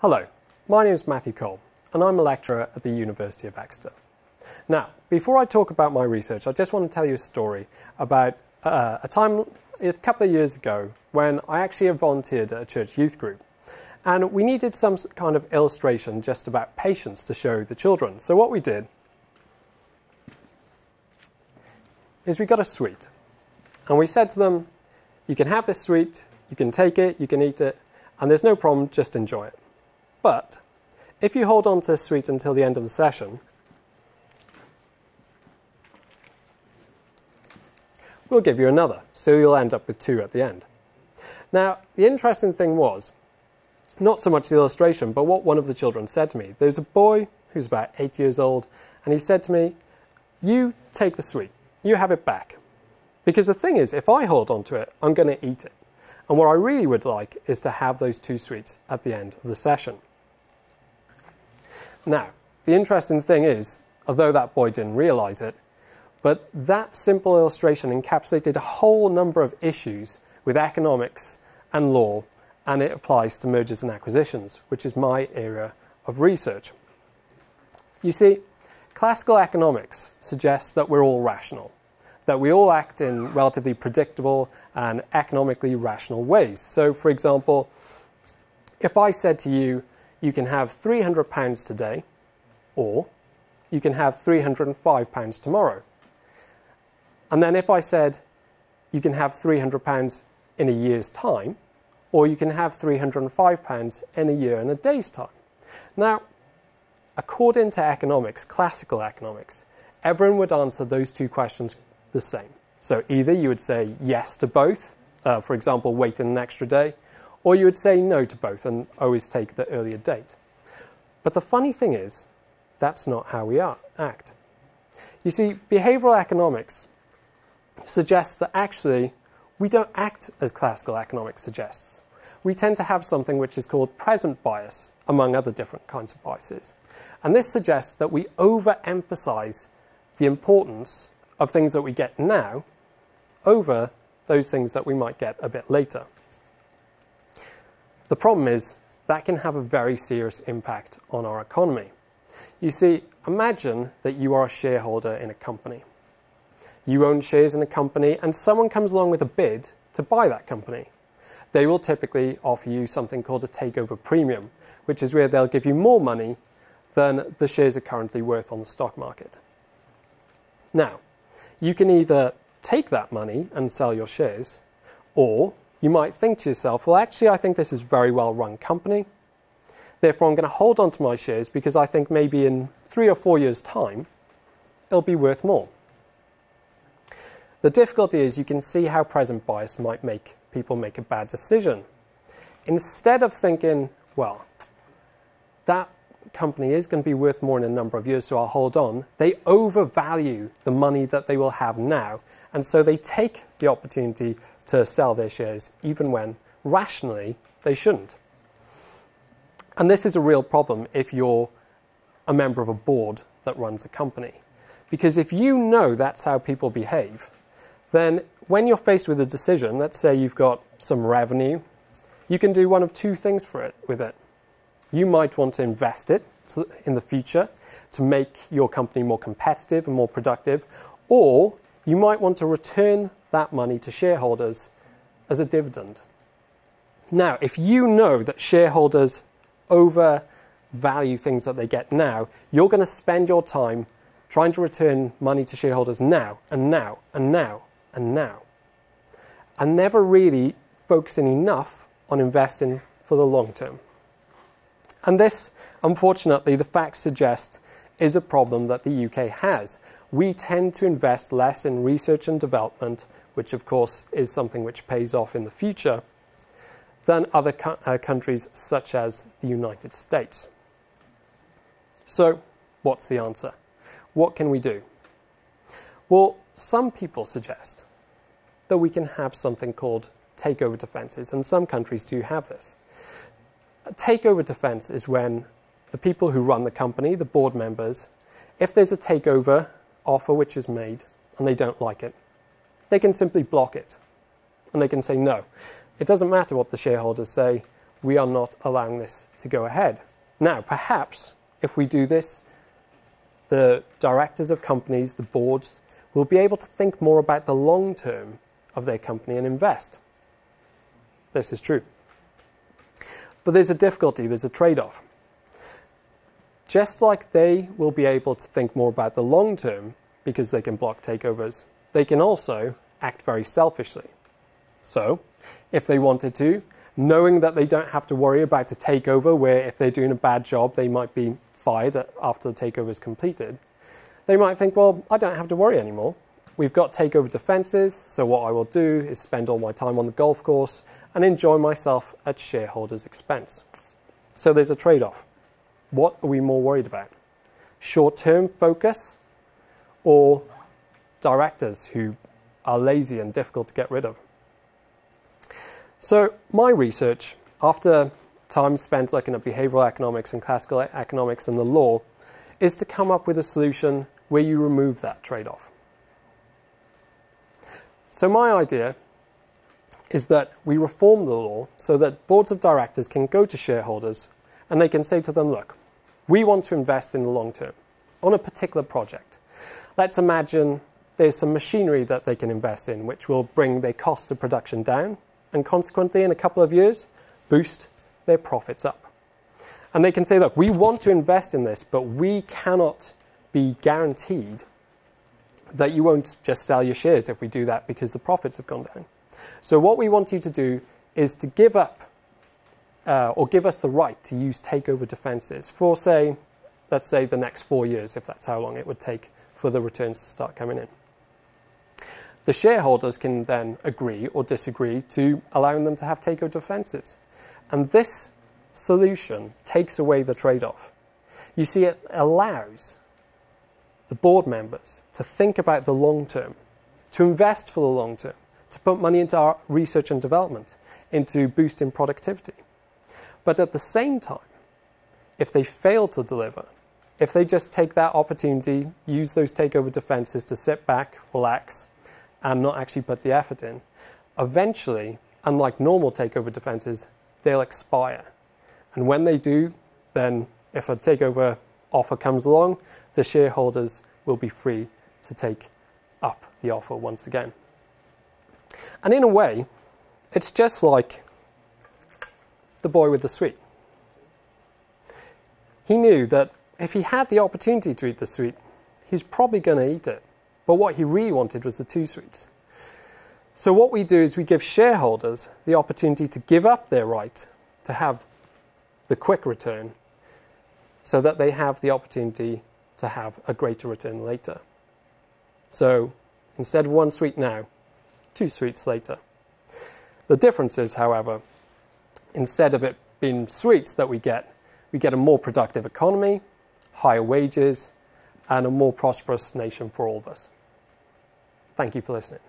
Hello, my name is Matthew Cole and I'm a lecturer at the University of Exeter. Now, before I talk about my research, I just want to tell you a story about uh, a time a couple of years ago when I actually volunteered at a church youth group. And we needed some kind of illustration just about patience to show the children. So what we did is we got a sweet. And we said to them, you can have this sweet, you can take it, you can eat it, and there's no problem, just enjoy it. But if you hold on to this sweet until the end of the session, we'll give you another, so you'll end up with two at the end. Now, the interesting thing was, not so much the illustration, but what one of the children said to me. There's a boy who's about eight years old, and he said to me, You take the sweet, you have it back. Because the thing is, if I hold on to it, I'm going to eat it. And what I really would like is to have those two sweets at the end of the session. Now, the interesting thing is, although that boy didn't realize it, but that simple illustration encapsulated a whole number of issues with economics and law, and it applies to mergers and acquisitions, which is my area of research. You see, classical economics suggests that we're all rational, that we all act in relatively predictable and economically rational ways. So, for example, if I said to you, you can have £300 today, or you can have £305 tomorrow. And then if I said you can have £300 in a year's time, or you can have £305 in a year and a day's time. Now, according to economics, classical economics, everyone would answer those two questions the same. So either you would say yes to both, uh, for example, wait an extra day, or you would say no to both and always take the earlier date. But the funny thing is, that's not how we are, act. You see, behavioral economics suggests that actually we don't act as classical economics suggests. We tend to have something which is called present bias, among other different kinds of biases. And this suggests that we overemphasize the importance of things that we get now over those things that we might get a bit later. The problem is that can have a very serious impact on our economy. You see, imagine that you are a shareholder in a company. You own shares in a company and someone comes along with a bid to buy that company. They will typically offer you something called a takeover premium, which is where they'll give you more money than the shares are currently worth on the stock market. Now, you can either take that money and sell your shares, or you might think to yourself, well, actually, I think this is a very well run company. Therefore, I'm going to hold on to my shares because I think maybe in three or four years' time, it'll be worth more. The difficulty is you can see how present bias might make people make a bad decision. Instead of thinking, well, that company is going to be worth more in a number of years, so I'll hold on, they overvalue the money that they will have now. And so they take the opportunity to sell their shares even when rationally they shouldn't. And this is a real problem if you're a member of a board that runs a company. Because if you know that's how people behave, then when you're faced with a decision, let's say you've got some revenue, you can do one of two things for it with it. You might want to invest it in the future to make your company more competitive and more productive, or you might want to return that money to shareholders as a dividend. Now, if you know that shareholders overvalue things that they get now, you're going to spend your time trying to return money to shareholders now and now and now and now, and never really focusing enough on investing for the long term. And this, unfortunately, the facts suggest is a problem that the UK has. We tend to invest less in research and development which of course is something which pays off in the future, than other uh, countries such as the United States. So, what's the answer? What can we do? Well, some people suggest that we can have something called takeover defenses, and some countries do have this. A takeover defense is when the people who run the company, the board members, if there's a takeover offer which is made and they don't like it, they can simply block it. And they can say, no, it doesn't matter what the shareholders say, we are not allowing this to go ahead. Now, perhaps if we do this, the directors of companies, the boards, will be able to think more about the long term of their company and invest. This is true. But there's a difficulty, there's a trade off. Just like they will be able to think more about the long term because they can block takeovers, they can also act very selfishly. So, if they wanted to, knowing that they don't have to worry about a takeover where if they're doing a bad job, they might be fired after the takeover is completed, they might think, well, I don't have to worry anymore. We've got takeover defenses, so what I will do is spend all my time on the golf course and enjoy myself at shareholders' expense. So there's a trade off. What are we more worried about? Short term focus or directors who are lazy and difficult to get rid of? So, my research, after time spent looking at behavioral economics and classical economics and the law, is to come up with a solution where you remove that trade off. So, my idea is that we reform the law so that boards of directors can go to shareholders and they can say to them, look, we want to invest in the long term on a particular project. Let's imagine there's some machinery that they can invest in which will bring their costs of production down and consequently, in a couple of years, boost their profits up. And they can say, look, we want to invest in this, but we cannot be guaranteed that you won't just sell your shares if we do that because the profits have gone down. So, what we want you to do is to give up uh, or give us the right to use takeover defenses for, say, let's say the next four years, if that's how long it would take for the returns to start coming in. The shareholders can then agree or disagree to allowing them to have takeover defenses. And this solution takes away the trade off. You see, it allows the board members to think about the long term, to invest for the long term, put money into our research and development, into boosting productivity. But at the same time, if they fail to deliver, if they just take that opportunity, use those takeover defenses to sit back, relax, and not actually put the effort in, eventually, unlike normal takeover defenses, they'll expire. And when they do, then if a takeover offer comes along, the shareholders will be free to take up the offer once again. And in a way, it's just like the boy with the sweet. He knew that if he had the opportunity to eat the sweet, he's probably going to eat it. But what he really wanted was the two sweets. So what we do is we give shareholders the opportunity to give up their right to have the quick return so that they have the opportunity to have a greater return later. So instead of one sweet now, two sweets later. The difference is, however, instead of it being sweets that we get, we get a more productive economy, higher wages, and a more prosperous nation for all of us. Thank you for listening.